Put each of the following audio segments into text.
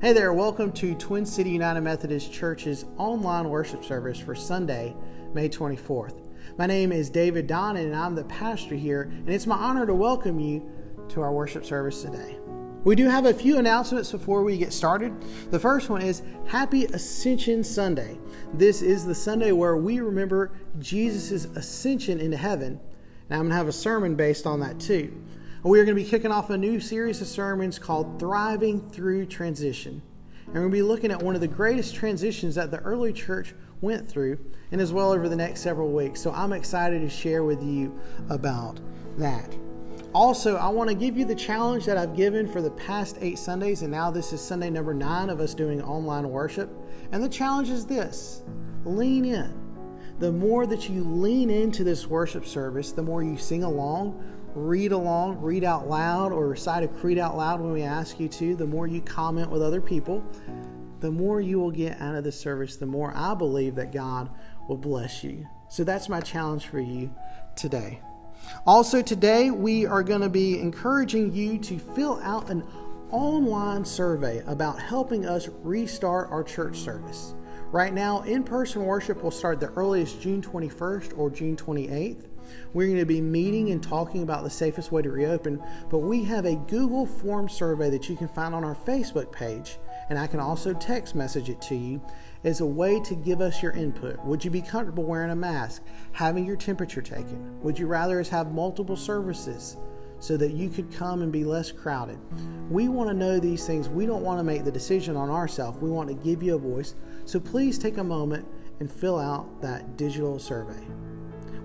Hey there, welcome to Twin City United Methodist Church's online worship service for Sunday, May 24th. My name is David Donnan and I'm the pastor here, and it's my honor to welcome you to our worship service today. We do have a few announcements before we get started. The first one is Happy Ascension Sunday. This is the Sunday where we remember Jesus' ascension into heaven, and I'm going to have a sermon based on that too. We are going to be kicking off a new series of sermons called Thriving Through Transition. And we're going to be looking at one of the greatest transitions that the early church went through, and as well over the next several weeks. So I'm excited to share with you about that. Also, I want to give you the challenge that I've given for the past eight Sundays, and now this is Sunday number nine of us doing online worship. And the challenge is this lean in. The more that you lean into this worship service, the more you sing along, read along, read out loud, or recite a creed out loud when we ask you to, the more you comment with other people, the more you will get out of the service, the more I believe that God will bless you. So that's my challenge for you today. Also, today we are going to be encouraging you to fill out an online survey about helping us restart our church service. Right now, in person worship will start the earliest June 21st or June 28th. We're going to be meeting and talking about the safest way to reopen, but we have a Google form survey that you can find on our Facebook page, and I can also text message it to you as a way to give us your input. Would you be comfortable wearing a mask, having your temperature taken? Would you rather us have multiple services? so that you could come and be less crowded. We want to know these things. We don't want to make the decision on ourselves. We want to give you a voice. So please take a moment and fill out that digital survey.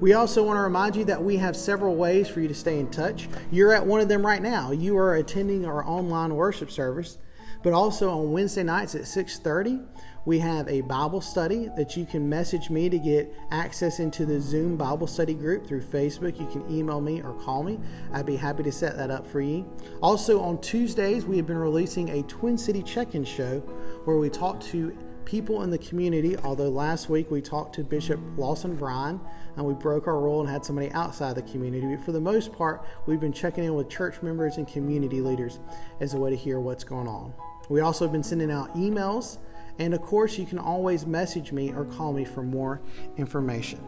We also want to remind you that we have several ways for you to stay in touch. You're at one of them right now. You are attending our online worship service, but also on Wednesday nights at 6:30, we have a Bible study that you can message me to get access into the Zoom Bible study group through Facebook. You can email me or call me. I'd be happy to set that up for you. Also on Tuesdays, we have been releasing a Twin City check-in show where we talk to people in the community. Although last week we talked to Bishop Lawson Bryan and we broke our rule and had somebody outside the community. But for the most part, we've been checking in with church members and community leaders as a way to hear what's going on. We also have been sending out emails, and of course, you can always message me or call me for more information.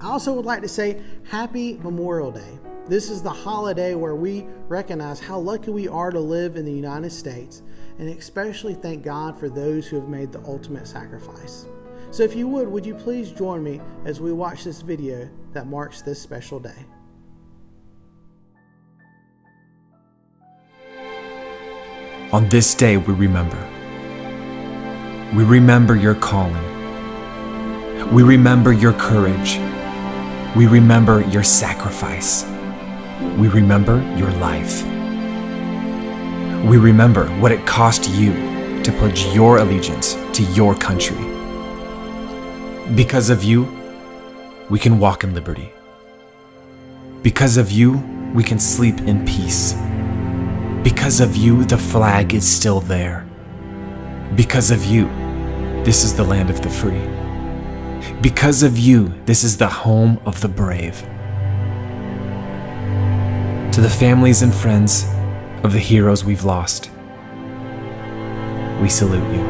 I also would like to say Happy Memorial Day. This is the holiday where we recognize how lucky we are to live in the United States and especially thank God for those who have made the ultimate sacrifice. So, if you would, would you please join me as we watch this video that marks this special day? On this day, we remember. We remember your calling. We remember your courage. We remember your sacrifice. We remember your life. We remember what it cost you to pledge your allegiance to your country. Because of you, we can walk in liberty. Because of you, we can sleep in peace. Because of you, the flag is still there. Because of you, this is the land of the free. Because of you, this is the home of the brave. To the families and friends of the heroes we've lost, we salute you.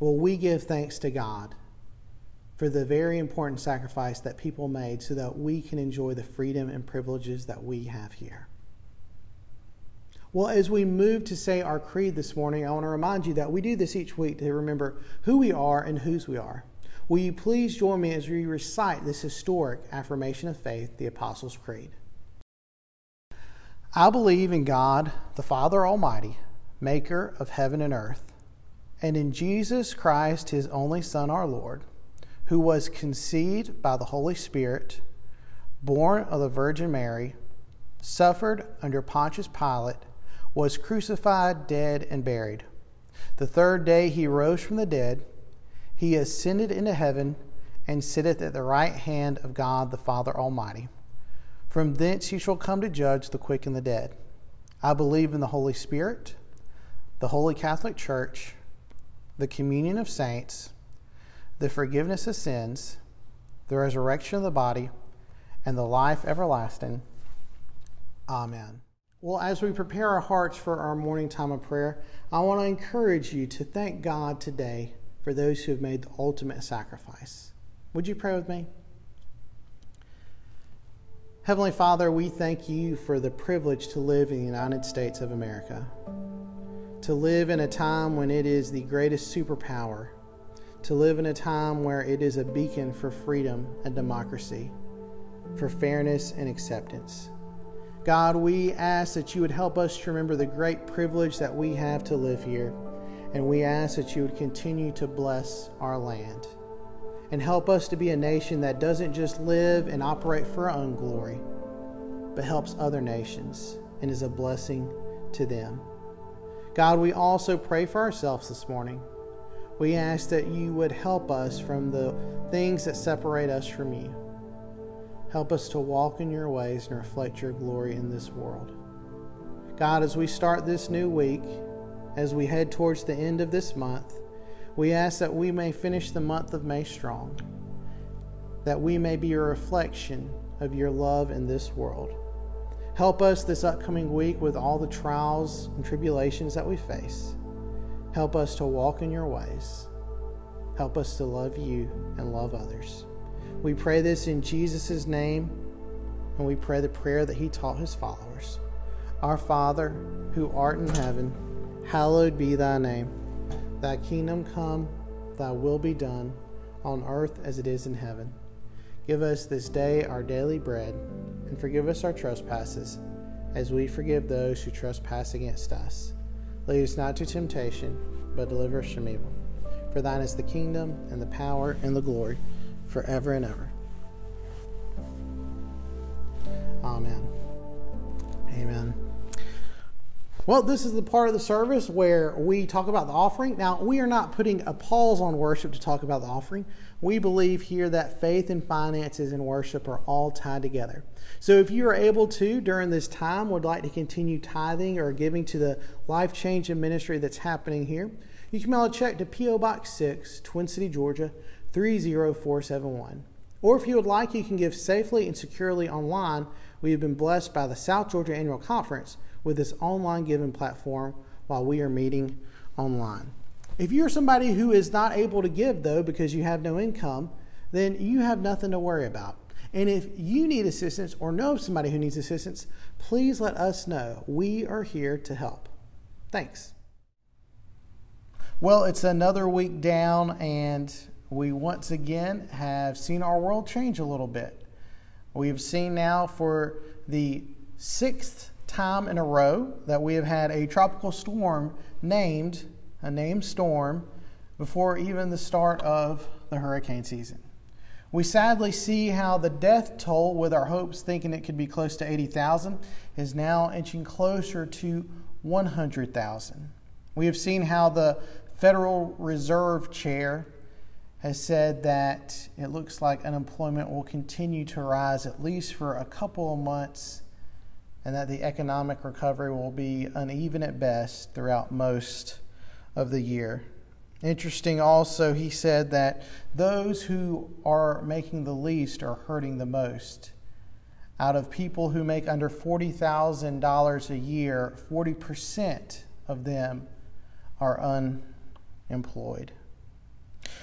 Well, we give thanks to God for the very important sacrifice that people made so that we can enjoy the freedom and privileges that we have here. Well, as we move to say our creed this morning, I want to remind you that we do this each week to remember who we are and whose we are. Will you please join me as we recite this historic affirmation of faith, the Apostles' Creed? I believe in God, the Father Almighty, maker of heaven and earth and in Jesus Christ, his only Son, our Lord, who was conceived by the Holy Spirit, born of the Virgin Mary, suffered under Pontius Pilate, was crucified, dead, and buried. The third day he rose from the dead. He ascended into heaven and sitteth at the right hand of God the Father Almighty. From thence he shall come to judge the quick and the dead. I believe in the Holy Spirit, the Holy Catholic Church, the communion of saints, the forgiveness of sins, the resurrection of the body, and the life everlasting. Amen. Well, as we prepare our hearts for our morning time of prayer, I want to encourage you to thank God today for those who have made the ultimate sacrifice. Would you pray with me? Heavenly Father, we thank you for the privilege to live in the United States of America, to live in a time when it is the greatest superpower, to live in a time where it is a beacon for freedom and democracy, for fairness and acceptance. God, we ask that you would help us to remember the great privilege that we have to live here, and we ask that you would continue to bless our land and help us to be a nation that doesn't just live and operate for our own glory, but helps other nations and is a blessing to them. God, we also pray for ourselves this morning. We ask that you would help us from the things that separate us from you. Help us to walk in your ways and reflect your glory in this world. God, as we start this new week, as we head towards the end of this month, we ask that we may finish the month of May strong, that we may be a reflection of your love in this world. Help us this upcoming week with all the trials and tribulations that we face. Help us to walk in your ways. Help us to love you and love others. We pray this in Jesus' name, and we pray the prayer that he taught his followers Our Father, who art in heaven, hallowed be thy name. Thy kingdom come, thy will be done, on earth as it is in heaven. Give us this day our daily bread, and forgive us our trespasses, as we forgive those who trespass against us. Lead us not to temptation, but deliver us from evil. For thine is the kingdom, and the power, and the glory, forever and ever. Amen. Amen. Well, this is the part of the service where we talk about the offering. Now, we are not putting a pause on worship to talk about the offering. We believe here that faith and finances and worship are all tied together. So, if you are able to during this time, would like to continue tithing or giving to the life change and ministry that's happening here, you can mail a check to P.O. Box 6, Twin City, Georgia 30471. Or if you would like, you can give safely and securely online. We have been blessed by the South Georgia Annual Conference with this online giving platform while we are meeting online. If you're somebody who is not able to give, though, because you have no income, then you have nothing to worry about. And if you need assistance or know somebody who needs assistance, please let us know. We are here to help. Thanks. Well, it's another week down, and we once again have seen our world change a little bit. We've seen now for the sixth time in a row that we have had a tropical storm named a named storm before even the start of the hurricane season. We sadly see how the death toll, with our hopes thinking it could be close to 80,000, is now inching closer to 100,000. We have seen how the Federal Reserve Chair has said that it looks like unemployment will continue to rise at least for a couple of months and that the economic recovery will be uneven at best throughout most of the year. Interesting also, he said that those who are making the least are hurting the most. Out of people who make under $40,000 a year, 40% of them are unemployed.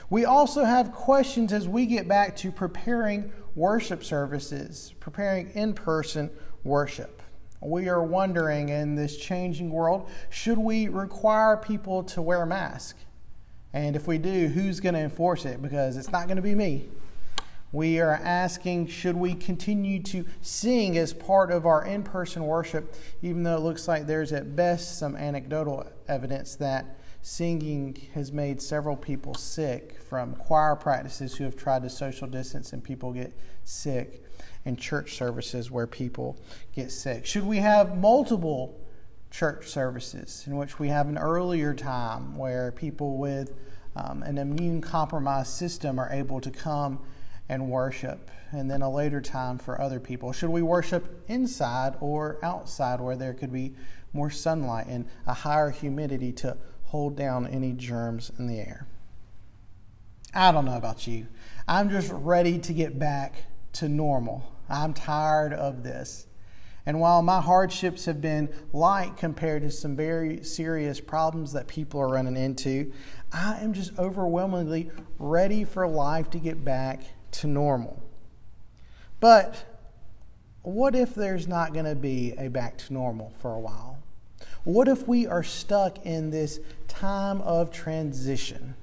We also have questions as we get back to preparing worship services, preparing in person worship we are wondering in this changing world should we require people to wear a mask? And if we do, who's going to enforce it? Because it's not going to be me. We are asking should we continue to sing as part of our in person worship, even though it looks like there's at best some anecdotal evidence that singing has made several people sick from choir practices who have tried to social distance and people get sick in church services where people get sick? Should we have multiple church services in which we have an earlier time where people with um, an immune compromised system are able to come and worship, and then a later time for other people? Should we worship inside or outside where there could be more sunlight and a higher humidity to hold down any germs in the air? I don't know about you. I'm just ready to get back to normal. I'm tired of this. And while my hardships have been light compared to some very serious problems that people are running into, I am just overwhelmingly ready for life to get back to normal. But what if there's not going to be a back to normal for a while? What if we are stuck in this time of transition?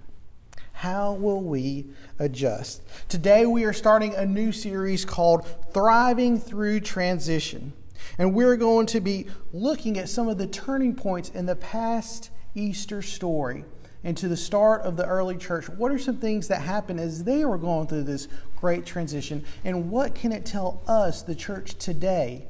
How will we adjust? Today, we are starting a new series called Thriving Through Transition. And we're going to be looking at some of the turning points in the past Easter story and to the start of the early church. What are some things that happened as they were going through this great transition? And what can it tell us, the church today,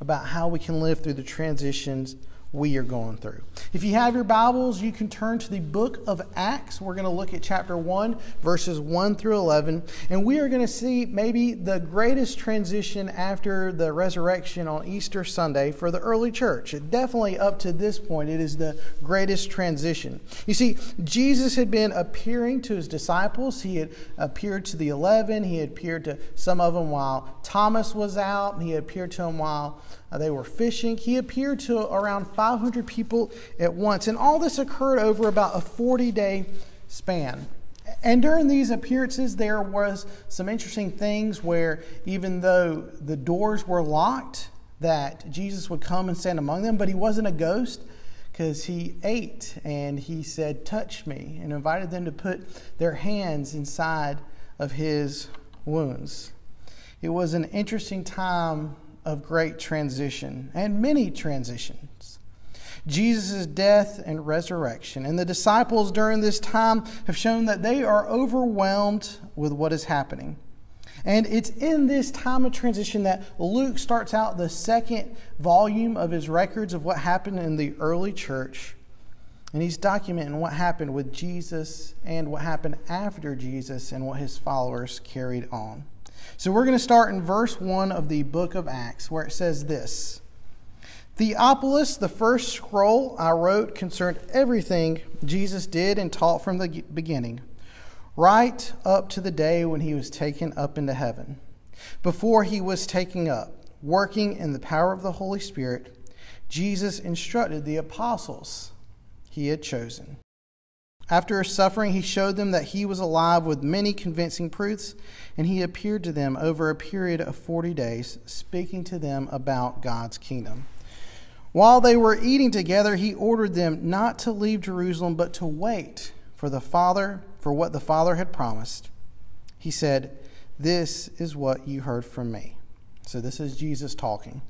about how we can live through the transitions we are going through. If you have your Bibles, you can turn to the book of Acts. We're going to look at chapter 1, verses 1 through 11. And we are going to see maybe the greatest transition after the resurrection on Easter Sunday for the early church. Definitely up to this point, it is the greatest transition. You see, Jesus had been appearing to his disciples, he had appeared to the 11, he had appeared to some of them while Thomas was out, he appeared to them while uh, they were fishing. He appeared to around 500 people at once. And all this occurred over about a 40 day span. And during these appearances, there was some interesting things where even though the doors were locked, that Jesus would come and stand among them, but he wasn't a ghost because he ate and he said, Touch me, and invited them to put their hands inside of his wounds. It was an interesting time of great transition and many transitions. Jesus' death and resurrection. And the disciples during this time have shown that they are overwhelmed with what is happening. And it's in this time of transition that Luke starts out the second volume of his records of what happened in the early church. And he's documenting what happened with Jesus and what happened after Jesus and what his followers carried on. So we're going to start in verse 1 of the book of Acts, where it says this Theophilus, the first scroll I wrote, concerned everything Jesus did and taught from the beginning, right up to the day when he was taken up into heaven. Before he was taken up, working in the power of the Holy Spirit, Jesus instructed the apostles he had chosen. After his suffering, he showed them that he was alive with many convincing proofs, and he appeared to them over a period of 40 days, speaking to them about God's kingdom. While they were eating together, he ordered them not to leave Jerusalem, but to wait for the Father, for what the Father had promised. He said, This is what you heard from me. So this is Jesus talking.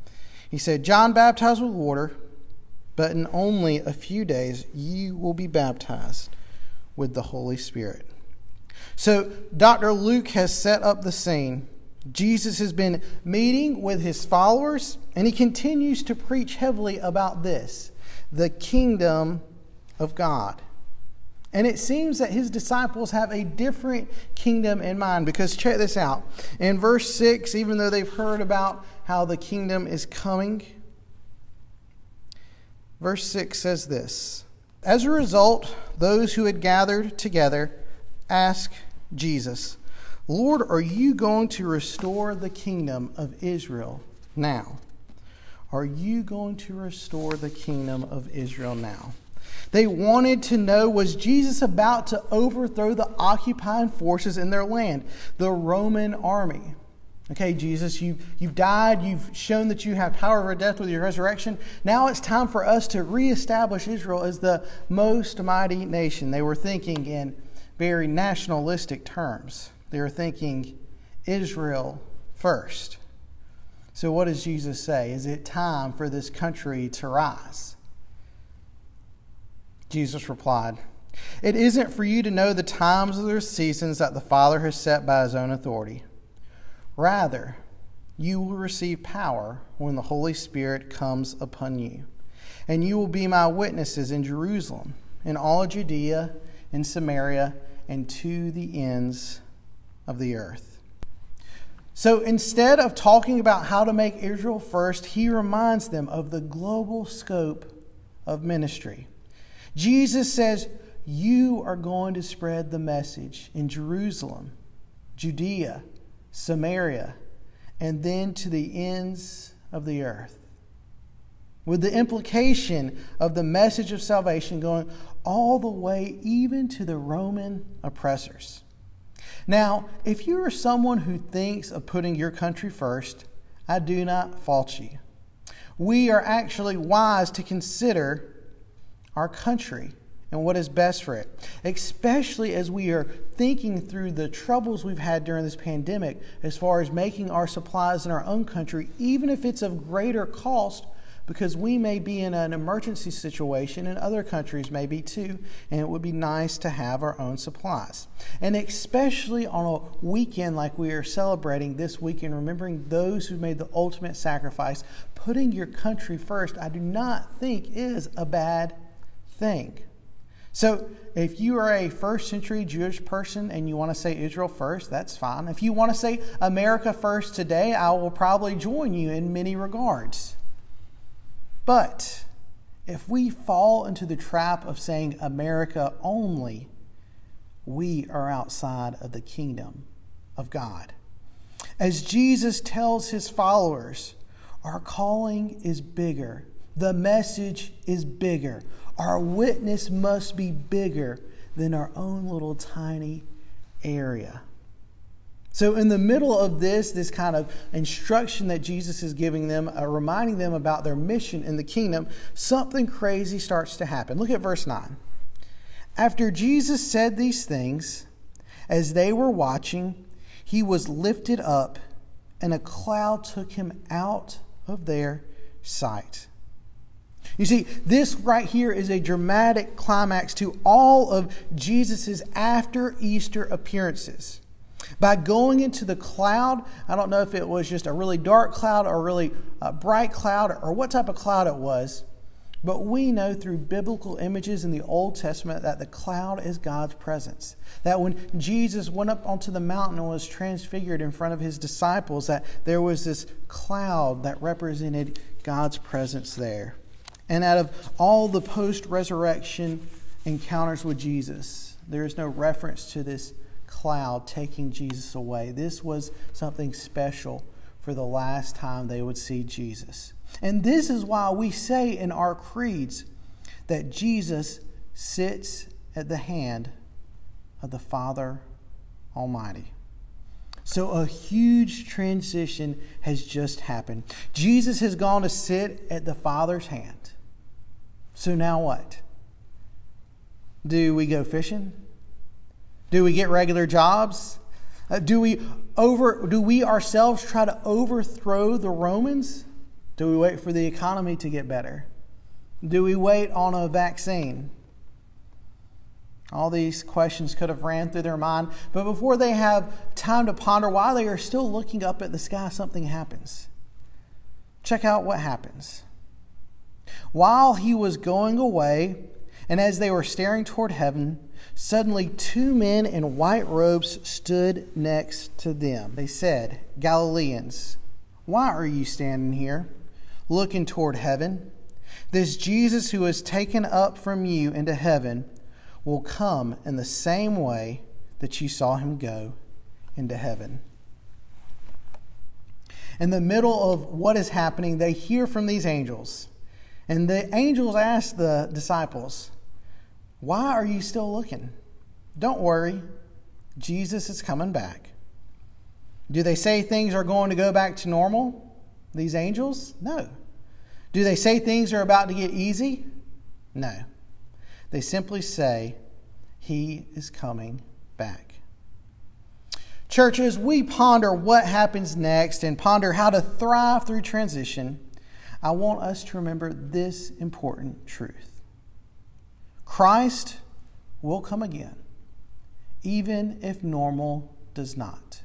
He said, John baptized with water, but in only a few days you will be baptized with the Holy Spirit. So, Dr. Luke has set up the scene. Jesus has been meeting with his followers, and he continues to preach heavily about this the kingdom of God. And it seems that his disciples have a different kingdom in mind because check this out. In verse 6, even though they've heard about how the kingdom is coming, verse 6 says this as a result, those who had gathered together asked Jesus, Lord, are you going to restore the kingdom of Israel now? Are you going to restore the kingdom of Israel now? They wanted to know was Jesus about to overthrow the occupying forces in their land, the Roman army? Okay, Jesus, you, you've died. You've shown that you have power over death with your resurrection. Now it's time for us to reestablish Israel as the most mighty nation. They were thinking in very nationalistic terms, they were thinking Israel first. So, what does Jesus say? Is it time for this country to rise? Jesus replied, It isn't for you to know the times or the seasons that the Father has set by his own authority Rather, you will receive power when the Holy Spirit comes upon you. And you will be my witnesses in Jerusalem, in all Judea, in Samaria, and to the ends of the earth. So instead of talking about how to make Israel first, he reminds them of the global scope of ministry. Jesus says, You are going to spread the message in Jerusalem, Judea, Samaria, and then to the ends of the earth. With the implication of the message of salvation going all the way even to the Roman oppressors. Now, if you are someone who thinks of putting your country first, I do not fault you. We are actually wise to consider our country and what is best for it, especially as we are thinking through the troubles we've had during this pandemic as far as making our supplies in our own country, even if it's of greater cost because we may be in an emergency situation and other countries may be too, and it would be nice to have our own supplies. And especially on a weekend like we are celebrating this weekend, remembering those who made the ultimate sacrifice, putting your country first, I do not think is a bad thing. So, if you are a first century Jewish person and you want to say Israel first, that's fine. If you want to say America first today, I will probably join you in many regards. But if we fall into the trap of saying America only, we are outside of the kingdom of God. As Jesus tells his followers, our calling is bigger, the message is bigger, our witness must be bigger than our own little tiny area. So, in the middle of this, this kind of instruction that Jesus is giving them, uh, reminding them about their mission in the kingdom, something crazy starts to happen. Look at verse 9. After Jesus said these things, as they were watching, he was lifted up, and a cloud took him out of their sight. You see, this right here is a dramatic climax to all of Jesus' after Easter appearances. By going into the cloud, I don't know if it was just a really dark cloud or a really uh, bright cloud or what type of cloud it was, but we know through biblical images in the Old Testament that the cloud is God's presence. That when Jesus went up onto the mountain and was transfigured in front of his disciples, that there was this cloud that represented God's presence there. And out of all the post resurrection encounters with Jesus, there is no reference to this cloud taking Jesus away. This was something special for the last time they would see Jesus. And this is why we say in our creeds that Jesus sits at the hand of the Father Almighty. So, a huge transition has just happened. Jesus has gone to sit at the Father's hand. So, now what? Do we go fishing? Do we get regular jobs? Uh, do we over do we ourselves try to overthrow the Romans? Do we wait for the economy to get better? Do we wait on a vaccine? All these questions could have ran through their mind, but before they have time to ponder why they are still looking up at the sky, something happens. Check out what happens. While he was going away, and as they were staring toward heaven, Suddenly, two men in white robes stood next to them. They said, Galileans, why are you standing here, looking toward heaven? This Jesus who was taken up from you into heaven will come in the same way that you saw him go into heaven. In the middle of what is happening, they hear from these angels. And the angels ask the disciples, why are you still looking? Don't worry, Jesus is coming back. Do they say things are going to go back to normal, these angels? No. Do they say things are about to get easy? No. They simply say, He is coming back. Churches, we ponder what happens next and ponder how to thrive through transition. I want us to remember this important truth Christ will come again, even if normal does not.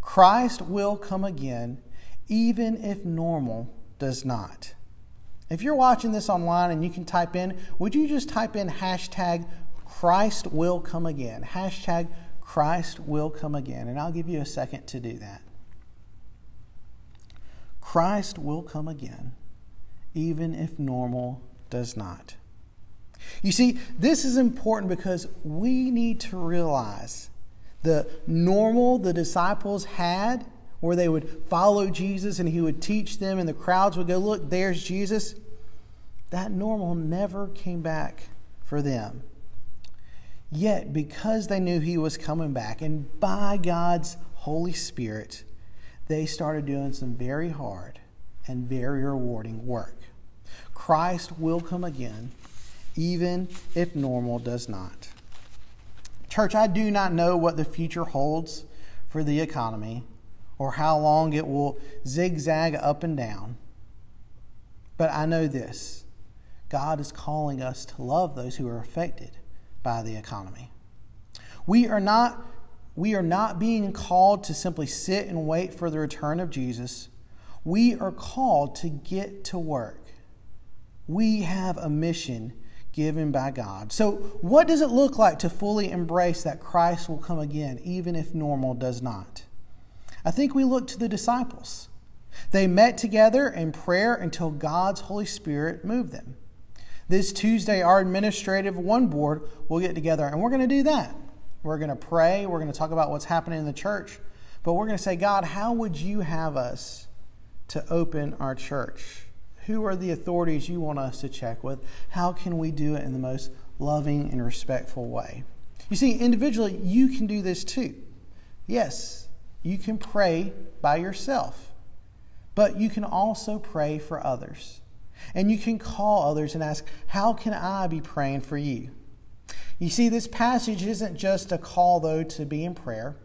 Christ will come again, even if normal does not. If you're watching this online and you can type in, would you just type in hashtag Christ will come again? Hashtag Christ will come again. And I'll give you a second to do that. Christ will come again, even if normal does not. You see, this is important because we need to realize the normal the disciples had, where they would follow Jesus and he would teach them, and the crowds would go, Look, there's Jesus. That normal never came back for them. Yet, because they knew he was coming back, and by God's Holy Spirit, they started doing some very hard and very rewarding work. Christ will come again, even if normal does not. Church, I do not know what the future holds for the economy or how long it will zigzag up and down. But I know this God is calling us to love those who are affected by the economy. We are not we are not being called to simply sit and wait for the return of Jesus. We are called to get to work. We have a mission given by God. So, what does it look like to fully embrace that Christ will come again, even if normal does not? I think we look to the disciples. They met together in prayer until God's Holy Spirit moved them. This Tuesday, our administrative one board will get together, and we're going to do that. We're going to pray. We're going to talk about what's happening in the church. But we're going to say, God, how would you have us to open our church? Who are the authorities you want us to check with? How can we do it in the most loving and respectful way? You see, individually, you can do this too. Yes, you can pray by yourself, but you can also pray for others. And you can call others and ask, How can I be praying for you? You see, this passage isn't just a call, though, to be in prayer,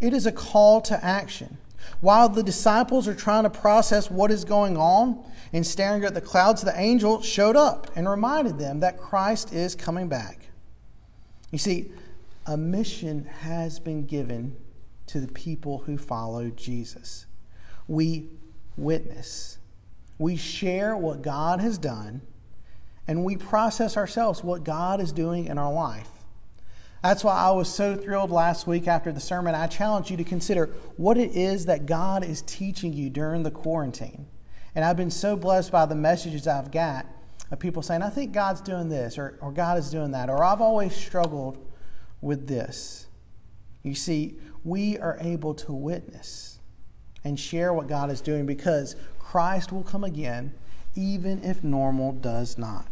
it is a call to action. While the disciples are trying to process what is going on and staring at the clouds, the angel showed up and reminded them that Christ is coming back. You see, a mission has been given to the people who follow Jesus. We witness. We share what God has done, and we process ourselves what God is doing in our life. That's why I was so thrilled last week after the sermon. I challenge you to consider what it is that God is teaching you during the quarantine. And I've been so blessed by the messages I've got of people saying, I think God's doing this, or, or God is doing that, or I've always struggled with this. You see, we are able to witness and share what God is doing because Christ will come again, even if normal does not.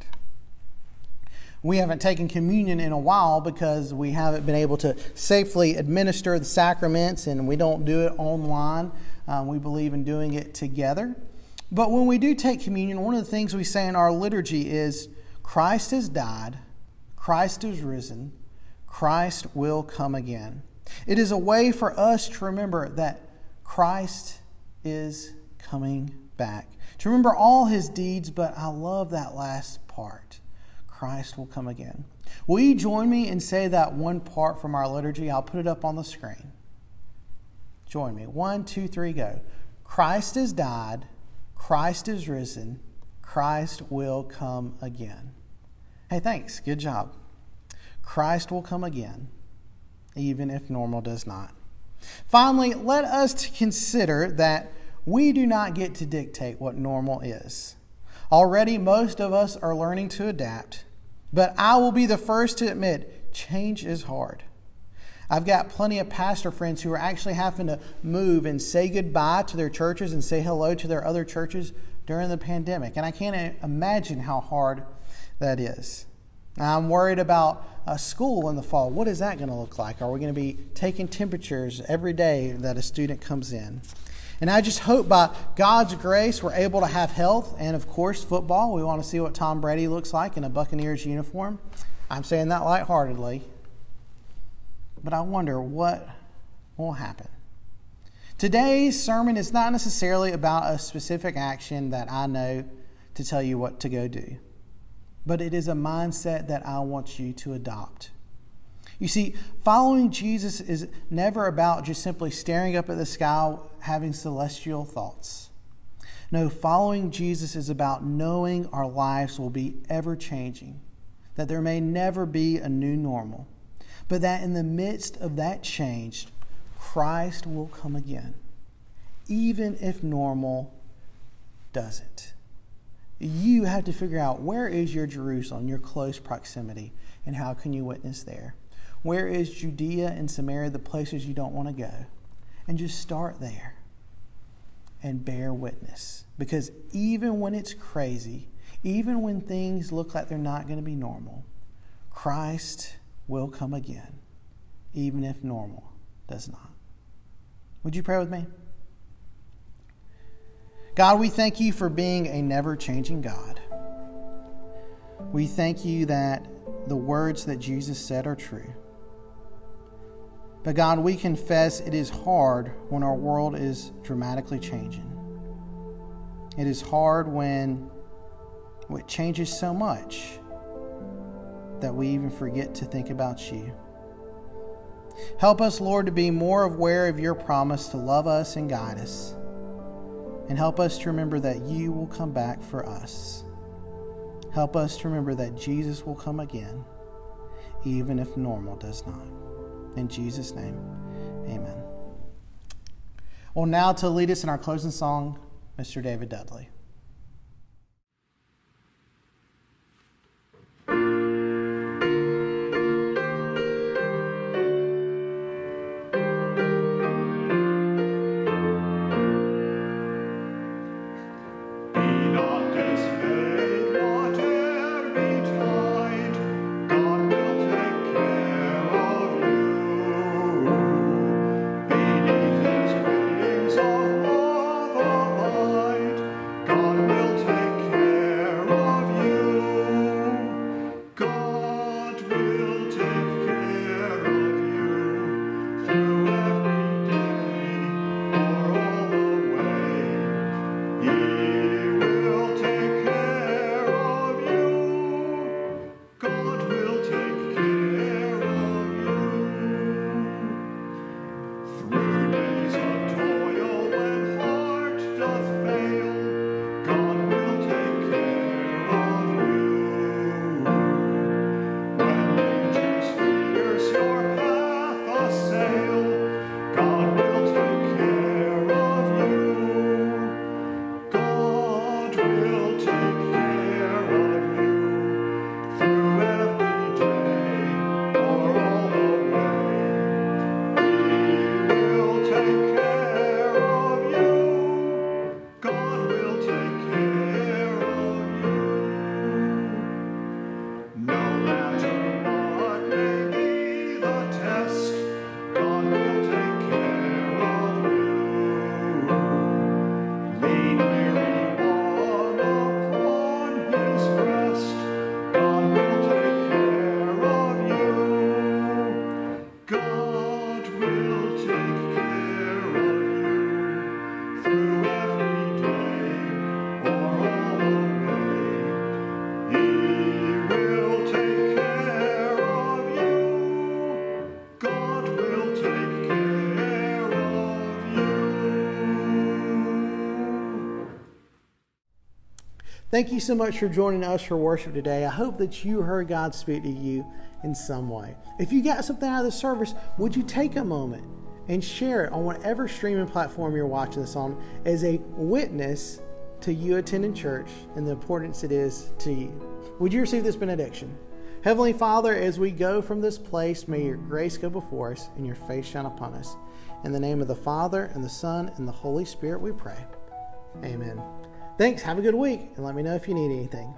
We haven't taken communion in a while because we haven't been able to safely administer the sacraments and we don't do it online. Um, we believe in doing it together. But when we do take communion, one of the things we say in our liturgy is Christ has died, Christ is risen, Christ will come again. It is a way for us to remember that Christ is coming back. To remember all his deeds, but I love that last part Christ will come again. Will you join me and say that one part from our liturgy? I'll put it up on the screen. Join me. One, two, three, go. Christ has died, Christ is risen, Christ will come again. Hey, thanks. Good job. Christ will come again, even if normal does not. Finally, let us consider that we do not get to dictate what normal is. Already, most of us are learning to adapt, but I will be the first to admit change is hard. I've got plenty of pastor friends who are actually having to move and say goodbye to their churches and say hello to their other churches during the pandemic. And I can't imagine how hard that is. I'm worried about a school in the fall. What is that going to look like? Are we going to be taking temperatures every day that a student comes in? And I just hope by God's grace we're able to have health and, of course, football. We want to see what Tom Brady looks like in a Buccaneers uniform. I'm saying that lightheartedly. But I wonder what will happen. Today's sermon is not necessarily about a specific action that I know to tell you what to go do, but it is a mindset that I want you to adopt. You see, following Jesus is never about just simply staring up at the sky, having celestial thoughts. No, following Jesus is about knowing our lives will be ever changing, that there may never be a new normal, but that in the midst of that change, Christ will come again, even if normal doesn't. You have to figure out where is your Jerusalem, your close proximity, and how can you witness there? Where is Judea and Samaria, the places you don't want to go? And just start there and bear witness. Because even when it's crazy, even when things look like they're not going to be normal, Christ will come again, even if normal does not. Would you pray with me? God, we thank you for being a never changing God. We thank you that the words that Jesus said are true. But God, we confess it is hard when our world is dramatically changing. It is hard when it changes so much that we even forget to think about you. Help us, Lord, to be more aware of your promise to love us and guide us. And help us to remember that you will come back for us. Help us to remember that Jesus will come again, even if normal does not. In Jesus' name, amen. Well, now to lead us in our closing song, Mr. David Dudley. Thank you so much for joining us for worship today. I hope that you heard God speak to you in some way. If you got something out of the service, would you take a moment and share it on whatever streaming platform you're watching this on as a witness to you attending church and the importance it is to you? Would you receive this benediction? Heavenly Father, as we go from this place, may your grace go before us and your face shine upon us. In the name of the Father, and the Son, and the Holy Spirit, we pray. Amen. Thanks. Have a good week, and let me know if you need anything.